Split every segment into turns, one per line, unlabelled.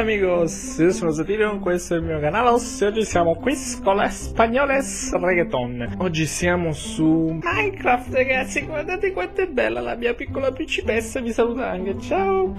Hola amigos, io sono Satirio, questo è il mio canale e oggi siamo qui con la Spagnoles Reggaeton. Oggi siamo su Minecraft ragazzi, guardate quanto è bella la mia piccola principessa, vi saluta anche, ciao!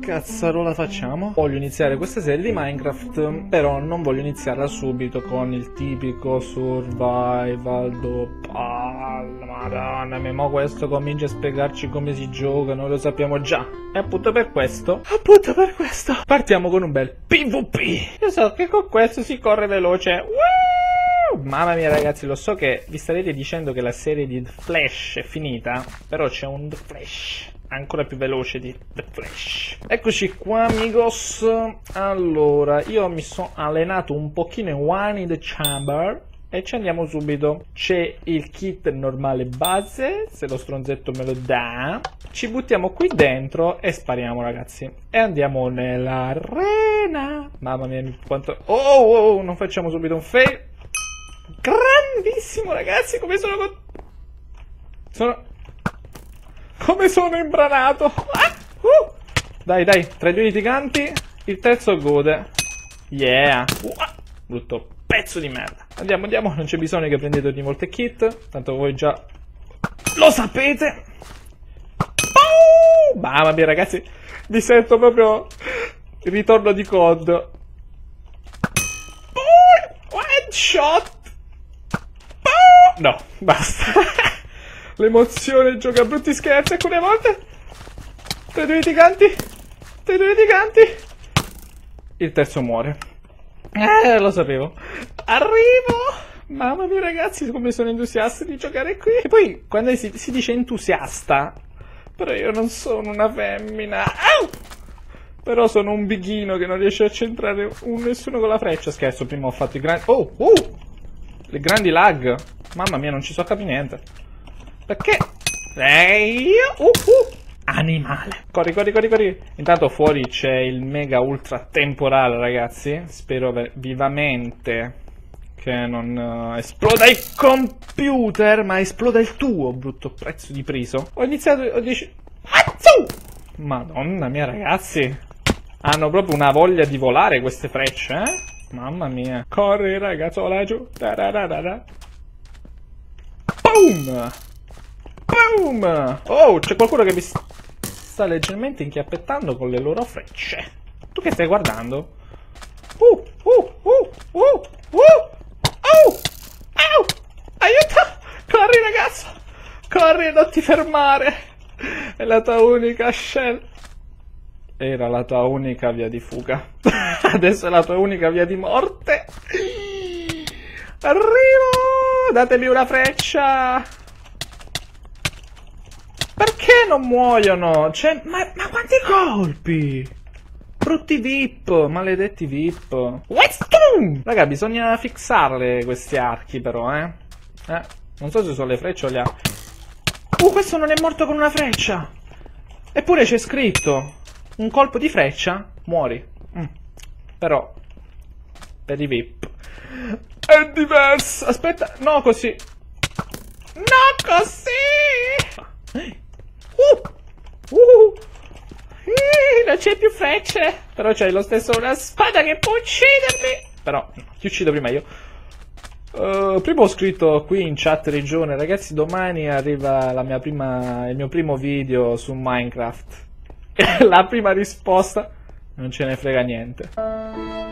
Cazzarola facciamo? Voglio iniziare questa serie di Minecraft, però non voglio iniziarla subito con il tipico survival dopo... Madonna mia, ma questo comincia a spiegarci come si gioca, noi lo sappiamo già. E appunto per questo, appunto per questo, partiamo con un bel PvP. Io so che con questo si corre veloce. Woo! Mamma mia ragazzi, lo so che vi starete dicendo che la serie di The Flash è finita, però c'è un The Flash ancora più veloce di The Flash. Eccoci qua amigos. Allora, io mi sono allenato un pochino in One in the Chamber e ci andiamo subito. C'è il kit normale base, se lo stronzetto me lo dà. Ci buttiamo qui dentro e spariamo ragazzi. E andiamo nell'arena. Mamma mia quanto... Oh, oh, oh, non facciamo subito un fail. Grandissimo ragazzi, come sono... Con... Sono... Come sono imbranato. Ah, uh. Dai, dai, tra i due litiganti, il terzo gode. Yeah. Uh, brutto pezzo di merda. Andiamo, andiamo, non c'è bisogno che prendete ogni volta il kit, tanto voi già lo sapete. Oh, mamma mia ragazzi, mi sento proprio il ritorno di COD. Headshot. Oh, no, basta. L'emozione gioca a brutti scherzi alcune volte. Tra i due litiganti. Tra due litiganti. Il terzo muore. Eh, lo sapevo. Arrivo! Mamma mia ragazzi, come sono entusiasta di giocare qui. E poi, quando si, si dice entusiasta, però io non sono una femmina. Au! Però sono un bighino che non riesce a centrare un, nessuno con la freccia. Scherzo, prima ho fatto i grandi... Oh, uh! Le grandi lag. Mamma mia, non ci so capire niente. Perché? Ehi, uh, uh animale. Corri, corri, corri, corri. Intanto fuori c'è il mega ultra temporale, ragazzi. Spero vivamente che non uh, esploda il computer, ma esploda il tuo, brutto prezzo di priso. Ho iniziato, ho deciso... Madonna mia, ragazzi. Hanno proprio una voglia di volare queste frecce, eh? Mamma mia. Corri, ragazzola, giù. Da Boom! Boom! Oh, c'è qualcuno che mi sta leggermente inchiappettando con le loro frecce. Tu che stai guardando? Uh, uh, uh, uh, uh, uh, uh, aiuto! Corri ragazzo! Corri non ti fermare! È la tua unica scelta. Era la tua unica via di fuga. Adesso è la tua unica via di morte. Arrivo! Datemi una freccia! Perché non muoiono? Cioè, ma, ma quanti colpi? Brutti VIP, maledetti VIP. Raga, bisogna fissarle questi archi però, eh. Eh, non so se sono le frecce o le archi. Uh, questo non è morto con una freccia. Eppure c'è scritto. Un colpo di freccia, muori. Mm. Però, per i VIP. È diverso. Aspetta, no così. No così. Uh! Uh! C'è più frecce! Però c'hai lo stesso una spada che può uccidermi! Però, ti uccido prima io. Uh, prima ho scritto qui in chat regione, ragazzi, domani arriva prima, il mio primo video su Minecraft. la prima risposta, non ce ne frega niente.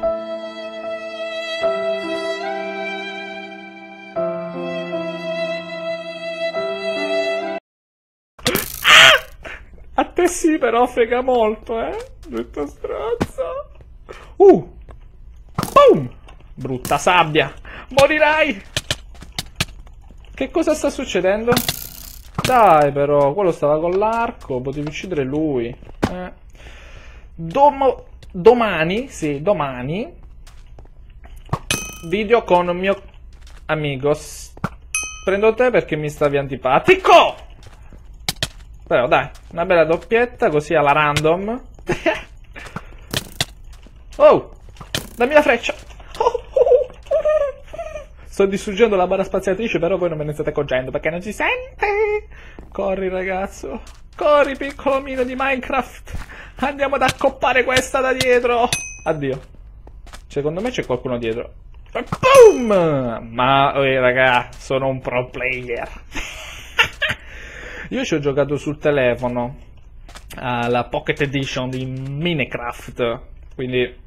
Sì, però frega molto, eh? Brutto stronzo. Uh! Boom! Brutta sabbia! Morirai! Che cosa sta succedendo? Dai però, quello stava con l'arco, potevi uccidere lui. Eh. Domo domani, sì, domani, video con mio amigos. Prendo te perché mi stavi antipatico! Però dai, una bella doppietta così alla random. oh! Dammi la freccia! Sto distruggendo la barra spaziatrice, però voi non me ne state accorgendo perché non si sente. Corri ragazzo. Corri piccolo mino di Minecraft. Andiamo ad accoppare questa da dietro. Addio. Secondo me c'è qualcuno dietro. Boom! Ma, eh, raga, sono un pro player. Io ci ho giocato sul telefono alla Pocket Edition di Minecraft. Quindi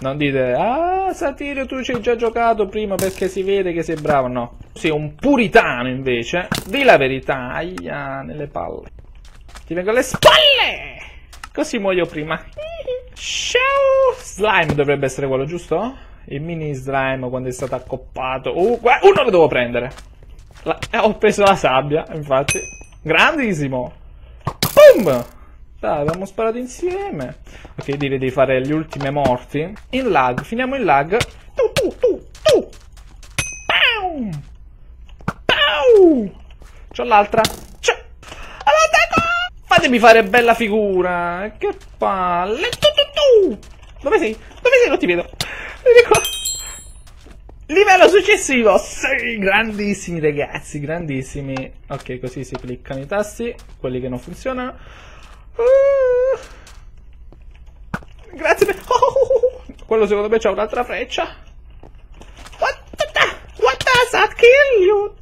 non dite, ah Satirio tu ci hai già giocato prima perché si vede che sei bravo. No, sei un puritano invece. Di la verità, aia, nelle palle. Ti vengo alle spalle! Così muoio prima. Ciao! Slime dovrebbe essere quello, giusto? Il mini slime quando è stato accoppato. Uh, uno lo devo prendere. La, eh, ho preso la sabbia, infatti. Grandissimo! Boom! Dai, abbiamo sparato insieme. Ok, direi di fare gli ultimi morti. In lag, finiamo in lag. Tu, tu, tu, tu! Pow! Pow! C'ho l'altra. C'ho! All'attacco! Fatemi fare bella figura. Che palle. Tu, tu, tu! Dove sei? Dove sei? Non ti vedo. Vieni qua. Livello successivo, sì, grandissimi ragazzi, grandissimi. Ok, così si cliccano i tasti, quelli che non funzionano. Uh, grazie per... Oh, quello secondo me c'ha un'altra freccia. What, the, what does that kill you?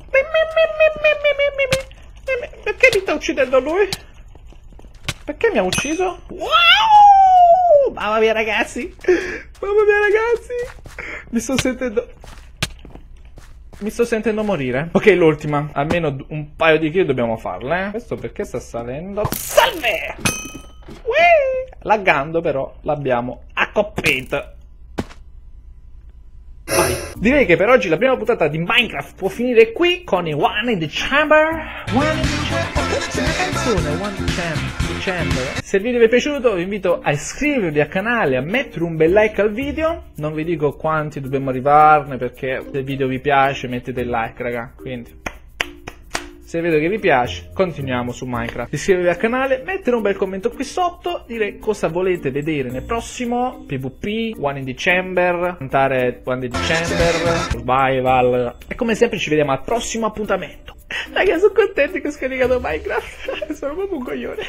Perché mi sta uccidendo lui? Perché mi ha ucciso? Wow! Mamma mia ragazzi! Mamma mia ragazzi! Mi sto sentendo... Mi sto sentendo morire. Ok, l'ultima. Almeno un paio di kill dobbiamo farle. Eh? Questo perché sta salendo? Salve! Whee! Laggando però l'abbiamo accoppito. Vai. Direi che per oggi la prima puntata di Minecraft può finire qui con i One in the Chamber. One in the Chamber. Canzone, One the Chamber. Se il video vi è piaciuto vi invito a iscrivervi al canale, a mettere un bel like al video. Non vi dico quanti dobbiamo arrivarne perché se il video vi piace mettete il like raga. Quindi se vedo che vi piace, continuiamo su Minecraft. Iscrivetevi al canale, mettere un bel commento qui sotto, dire cosa volete vedere nel prossimo PvP, One in December, cantare One in December, Survival. E come sempre ci vediamo al prossimo appuntamento. Raga, sono contento che ho scaricato Minecraft. Solo Momongo llora.